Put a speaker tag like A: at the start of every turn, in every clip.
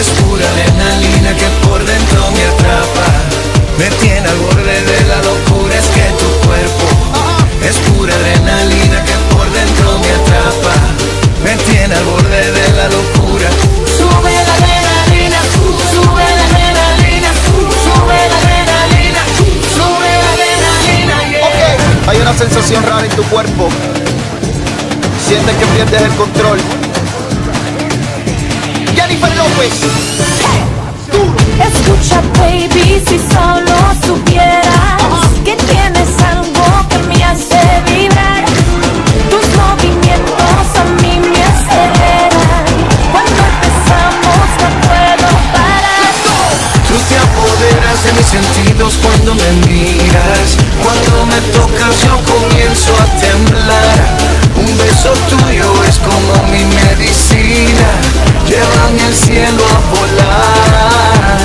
A: es pura adrenalina que por dentro me atrapa. Me tiene al borde de la locura, es que tu cuerpo es pura adrenalina que por dentro me atrapa. Me tiene al borde de la locura.
B: Sube la adrenalina, sube la adrenalina, sube la adrenalina, sube la adrenalina. yeah.
C: Ok, hay una sensación rara en tu cuerpo. Sientes que pierdes el control. Jennifer López.
B: Escucha, baby, si solo supieras que tienes algo que me hace vibrar. Tus movimientos a mí me aceleran. Cuando empezamos no puedo parar.
A: Tú te apoderas de mis sentidos cuando me miras. Cuando me tocas yo comienzo a temblar. Un beso tuyo es como mi medicina. Llévame al cielo a volar.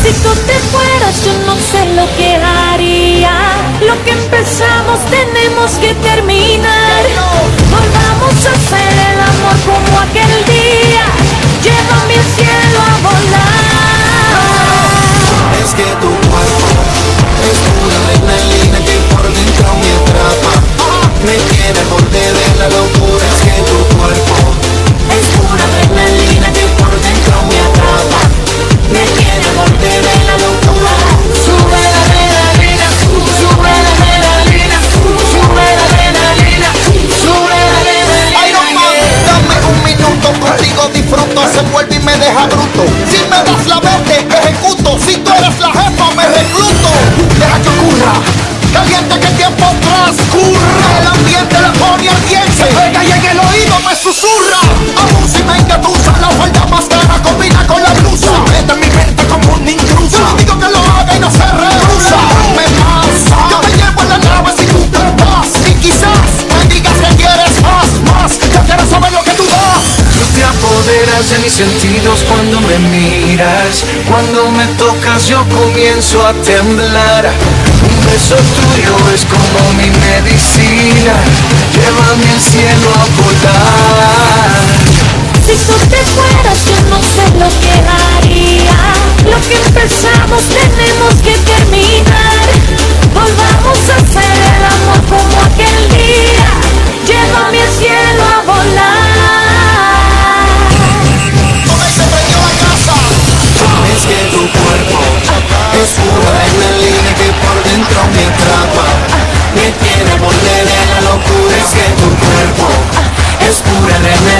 B: Si tú te fueras, yo no sé lo que haría. Lo que empezamos tenemos que terminar. Volvamos a hacer el amor como aquel día. Llévame al cielo a volar.
A: Es que tu
C: Das la verde, ejecuto. Si tú eres la jefa, me recluto. Deja que ocurra. Caliente que el tiempo transcurra.
A: De mis sentidos cuando me miras. Cuando me tocas yo comienzo a temblar. Un beso tuyo es como mi medicina. Llévame al cielo a volar.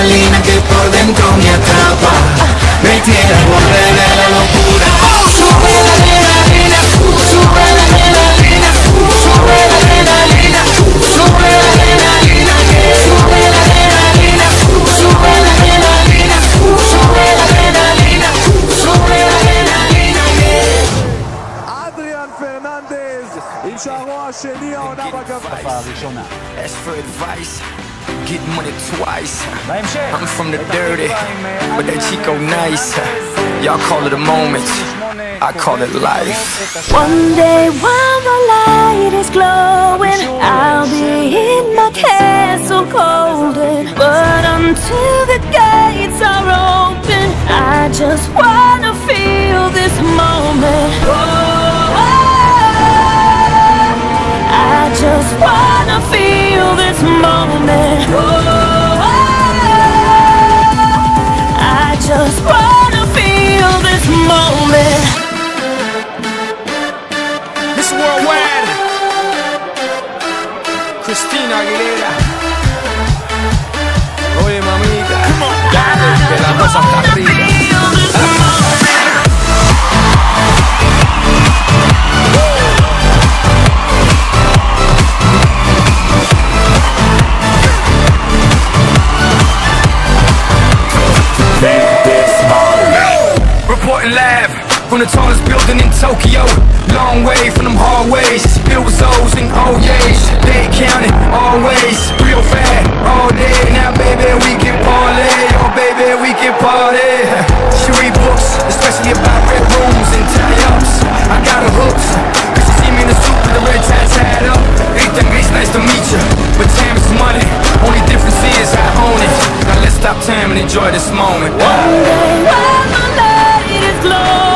A: Adrenalina que por dentro me atrapa. Me tiene
D: Chico nice. Y'all call it a moment, I call it life.
B: One day while the light is glowing, I'll be in my castle golden. But until the gates are open, I just wanna feel this moment. Oh, I just wanna feel this moment.
D: Long way from them hallways. Bill was O's and oh yeahs. They counting always. Real fat all day. Now, baby, we can parlay. Oh, baby, we can party. She read books, especially about red rooms and tie-ups. I got her hooks. Cause she see me in the suit with the red tie tied up. Ethan Grace, nice to meet you. But time is money. Only difference is I own it. Now let's stop time and enjoy this moment.
B: One day while the light is glowing,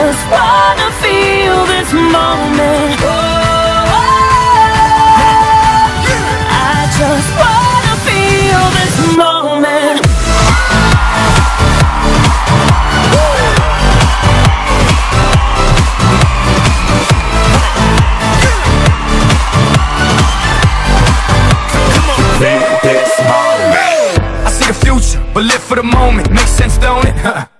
B: just wanna feel this moment. Oh, I just wanna feel this moment. I
D: see the future, but live for the moment. Makes sense, don't it?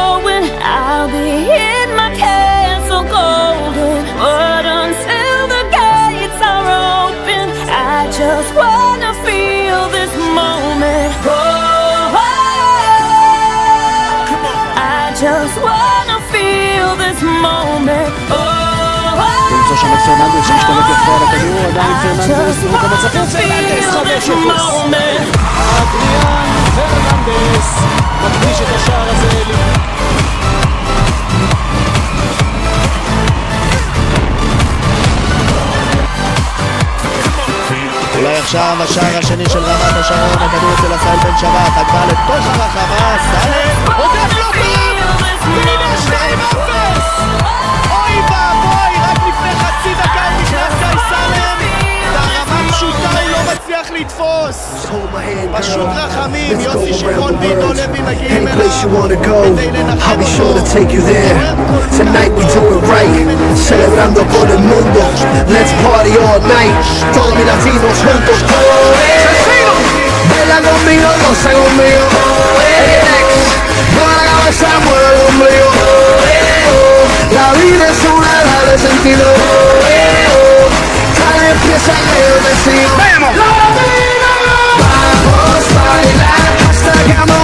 B: moment.
E: למצוא שם את פרננדס שמשתלט יפה על הכדור, עדיין פרננדס במקום הצפוף, פרננדס חודש אפס. אדריאן פרננדס מקדיש את השער הזה אולי עכשיו השער השני של רמת השרון, הכדור אצל עשהאל בן שבת, הגבהה לתוך הרחבה, סאלם, עודף לא טוב! והנה 2-0! Let's go around the world.
F: Any place you wanna go, I'll be sure to take you there. Tonight we do it right. Celebrando con el mundo. Let's party all night. Todos mis latinos juntos. Oh, eh. no conmigo, goza conmigo. Oh, la cabeza mueve La vida es una edad de sentido. Oh, eh. oh. Cada empieza el deseo. ¡Vamos! come on.